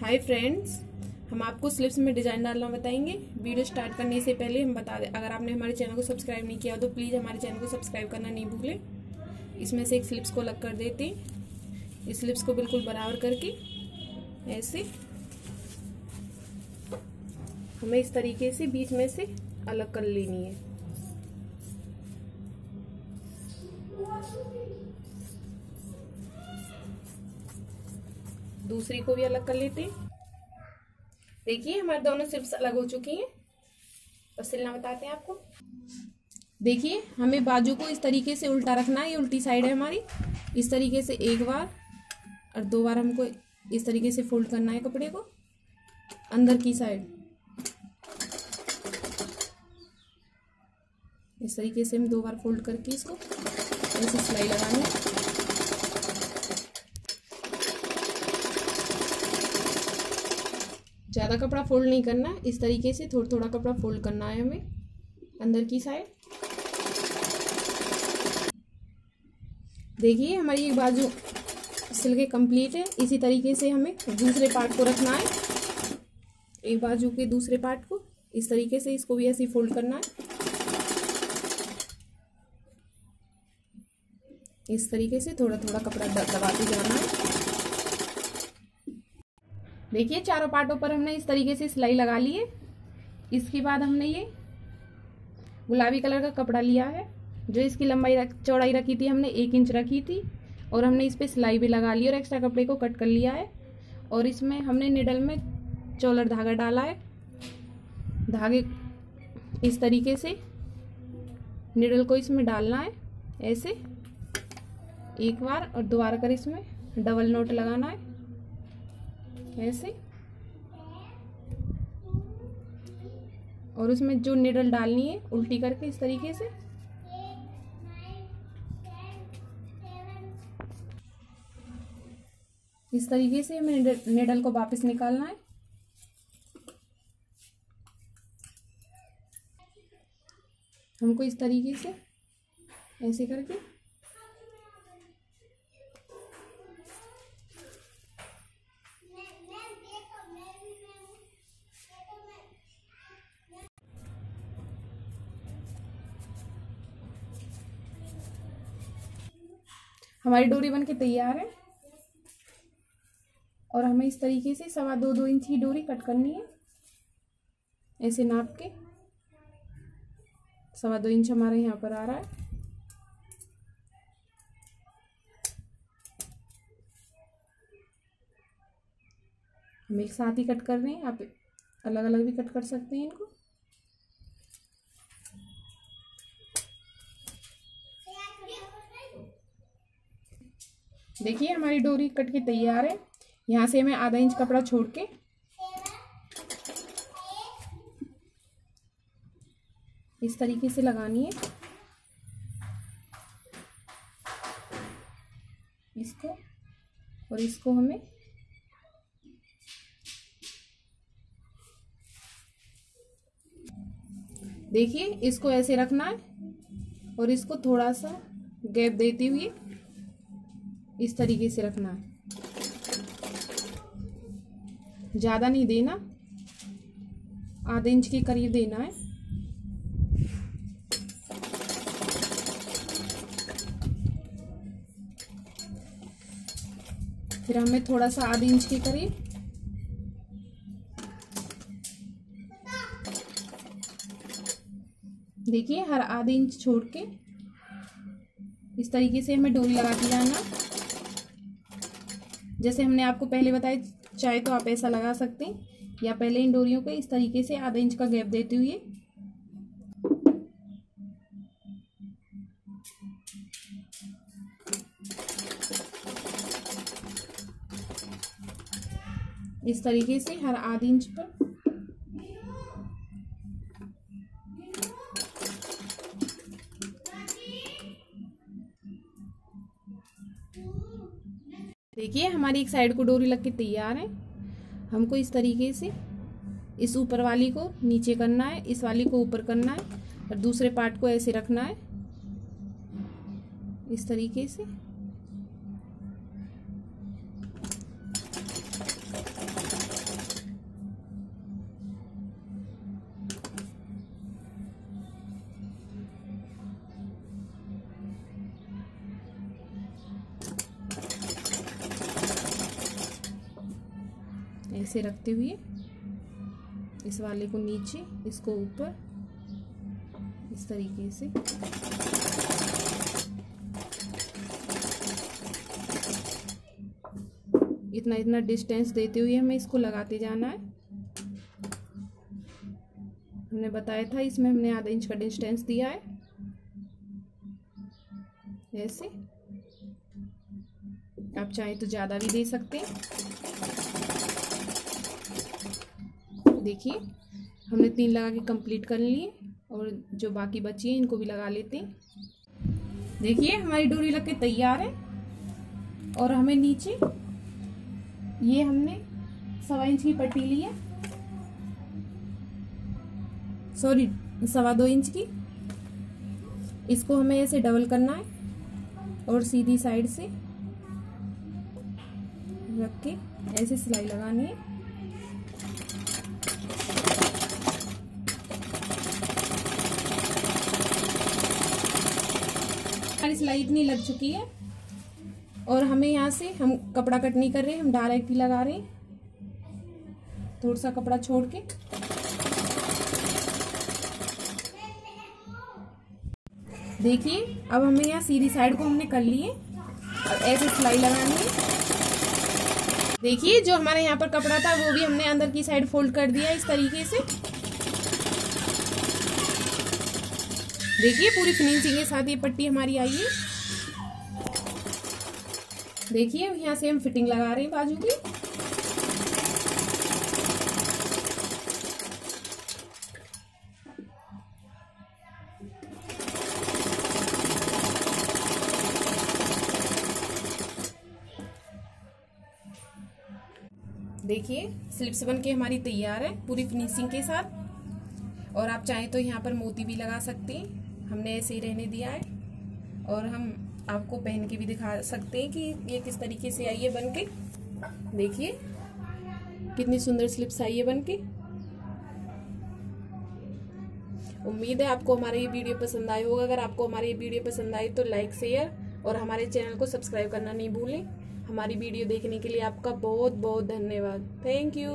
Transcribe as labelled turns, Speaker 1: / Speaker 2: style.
Speaker 1: Hi friends हम आपको slips में डिज़ाइन डालना बताएँगे। वीडियो स्टार्ट करने से पहले हम बता दें अगर आपने हमारे चैनल को सब्सक्राइब नहीं किया तो प्लीज़ हमारे चैनल को सब्सक्राइब करना नहीं भूलें। इसमें से एक स्लिप्स को अलग कर देते इस स्लिप्स को बिल्कुल बराबर करके ऐसे हमें इस तरीके से बीच में से अलग कर लेनी है। दूसरी को भी अलग कर लेते हैं। देखिए, हमारे दोनों सिर्फ़ अलग हो चुकी हैं। और सिलना बताते हैं आपको। देखिए, हमें बाजू को इस तरीके से उल्टा रखना है। ये उल्टी साइड है हमारी। इस तरीके से एक बार और दो बार हमको इस तरीके से फोल्ड करना है कपड़े को। अंदर की साइड। इस तरीके से हम दो बार फोल्ड करके इसको ऐसे सिलाई लगानी है। ज़्यादा कपड़ा फोल्ड नहीं करना, इस तरीके से थोड़ा थोड़ा कपड़ा फोल्ड करना है हमें, अंदर की साइड देखिए, हमारी एक बाजू सिल के कंप्लीट है, इसी तरीके से हमें दूसरे पार्ट को रखना है। एक बाजू के दूसरे पार्ट को, इस तरीके से इसको भी ऐसे फोल्ड करना है। इस तरीके से थोड़ा थोड़ा कपड़ा दबाते जाना है। देखिए चारों पार्टों पर हमने इस तरीके से सिलाई लगा ली है। इसके बाद हमने ये गुलाबी कलर का कपड़ा लिया है जो इसकी लंबाई रख, चौड़ाई रखी थी हमने एक इंच रखी थी और हमने इस पर सिलाई भी लगा ली और एक्स्ट्रा कपड़े को कट कर लिया है। और इसमें हमने निडल में चौलर धागा डाला है। धागे इस तरीके से निडल को इसमें डालना है ऐसे। एक बार और दोबारा कर इसमें डबल नोट लगाना है। ऐसे और उसमें जो निडल डालनी है, उल्टी करके इस तरीके से। इस तरीके से हमें निडल को वापस निकालना है। हमको इस तरीके से ऐसे करके हमारी डोरी बन के तैयार है। और हमें इस तरीके से सवा दो दो इंच की डोरी कट करनी है। ऐसे नाप के। सवा दो इंच हमारे यहाँ पर आ रहा है। हम एक साथ ही कट कर रहे हैं। आप अलग अलग भी कट कर सकते हैं इनको। देखिए, हमारी डोरी कट के तैयार है। यहाँ से हमें आधा इंच कपड़ा छोड़ के इस तरीके से लगानी है। इसको और इसको हमें देखिए, इसको ऐसे रखना है और इसको थोड़ा सा गैप देते हुए इस तरीके से रखना है। ज़्यादा नहीं देना। आधे इंच के करीब देना है। फिर हमें थोड़ा सा आधे इंच के करीब। देखिए, हर आधे इंच छोड़ के इस तरीके से हमें डोरी लगाती जाना। जैसे हमने आपको पहले बताया, चाहे तो आप ऐसा लगा सकते हैं, या पहले इन डोरियों को इस तरीके से आधा इंच का गैप देते हुए। इस तरीके से हर आधे इंच पर। देखिए, हमारी एक साइड को डोरी लग के तैयार है। हमको इस तरीके से इस ऊपर वाली को नीचे करना है, इस वाली को ऊपर करना है और दूसरे पार्ट को ऐसे रखना है। इस तरीके से। से रखते हुए इस वाले को नीचे, इसको ऊपर, इस तरीके से। इतना इतना डिस्टेंस देते हुए हमें इसको लगाते जाना है। हमने बताया था, इसमें हमने आधा इंच का डिस्टेंस दिया है। ऐसे। आप चाहे तो ज़्यादा भी दे सकते हैं। देखिए। हमने तीन लगा के कंप्लीट कर लिए और जो बाकी बची है, इनको भी लगा लेते हैं। देखिए, हमारी डोरी लग के तैयार है और हमें नीचे ये हमने सवा इंच की पट्टी ली है। सॉरी सवा दो इंच की। इसको हमें ऐसे डबल करना है और सीधी साइड से रख के ऐसे सिलाई लगानी है। हमारी सिलाई इतनी लग चुकी है। और हमें यहाँ से हम कपड़ा कट नहीं कर रहे, हम डायरेक्ट ही लगा रहे हैं। थोड़ा सा कपड़ा छोड़ के। देखिए, अब हमें यहाँ सीधी साइड को हमने कर लिए और ऐसे सिलाई लगानी है। देखिए, जो हमारे यहाँ पर कपड़ा था, वो भी हमने अंदर की साइड फोल्ड कर दिया इस तरीके से। देखिए पूरी फिनिशिंग के साथ ये पट्टी हमारी आई है। देखिए यहाँ से हम फिटिंग लगा रहे हैं बाजू की। देखिए स्लिप्स बन के हमारी तैयार है, पूरी फिनिशिंग के साथ। और आप चाहें तो यहाँ पर मोती भी लगा सकते हैं। हमने ऐसे ही रहने दिया है। और हम आपको पहन के भी दिखा सकते हैं कि ये किस तरीके से आई है बन के देखिए, कितनी सुंदर स्लिप्स आई है बन के उम्मीद है आपको हमारा ये वीडियो पसंद आया होगा। अगर आपको हमारी ये वीडियो पसंद आई तो लाइक शेयर और हमारे चैनल को सब्सक्राइब करना नहीं भूलें। हमारी वीडियो देखने के लिए आपका बहुत बहुत धन्यवाद। Thank you